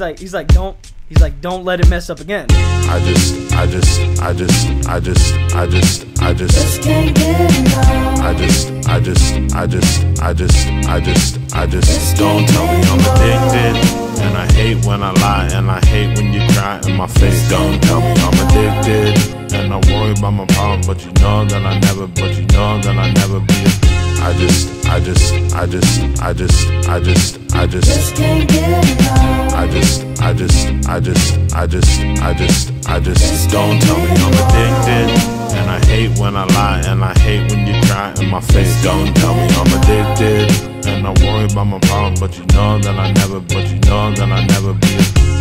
he's like, he's like, don't, he's like, don't let it mess up again. I just, I just, I just, I just, I just, I just, Just can't get enough. I just, I just, I just, I just, I just, I just. Don't tell me I'm addicted. And I hate when I lie, and I hate when you cry in my face. Don't tell me I'm addicted. And I worry about my problem, but you know that I never, but you know that I never be. I just, I just, I just, I just, I just, I just. Just can't get enough. I just, I just, I just, I just. Don't tell me I'm addicted. And I hate when I lie, and I hate when you cry in my face. Don't tell me I'm addicted. And I worry about my problem, but you know that I never, but you know that I never be.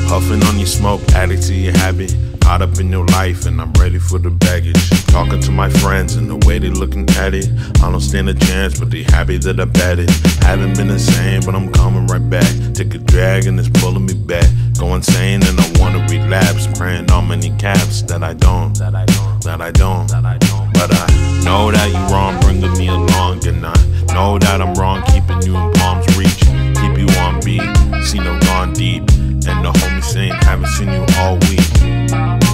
Huffing on your smoke, addict to your habit. Caught up in your life, and I'm ready for the baggage. Talking to my friends, and the way they looking at it. I don't stand a chance, but they happy that I bet it. Haven't been the same, but I'm coming right back. Take a drag, and it's pulling me back. Go insane, and I wanna relapse. Praying on many caps that I don't, that I don't, that I don't, that I don't. But I know that you're wrong, bringing me along, and I know that I'm wrong, keeping you in palm's reach. Keep you on beat, see no gone deep. And the homie saying, haven't seen you all week.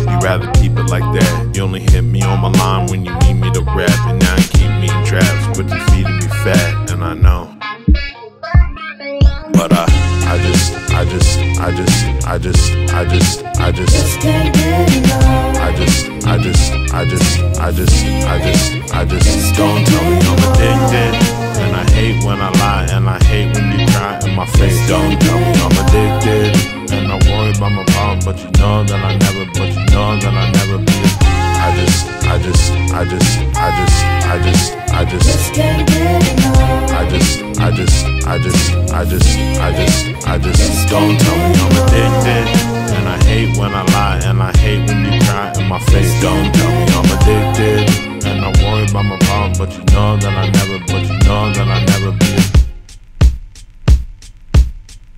You rather keep it like that. You only hit me on my line when you need me to rap. And now you keep me in traps, but I, I just, I just, I just, I just, I just, I just. Just can't get enough. I just, I just, I just, I just, I just, I just. Don't tell me I'm addicted. And I hate when I lie, and I hate when you cry in my face. Don't tell me I'm addicted. And I worry about my problem, but you know that I never, but you know that I never be. I just, I just, I just, I just, I just, I just. Just get enough. I just, I just, I just, I just, I just, I just. Don't tell me I'm addicted. And I hate when I lie, and I hate when you cry in my face. Don't tell me I'm addicted.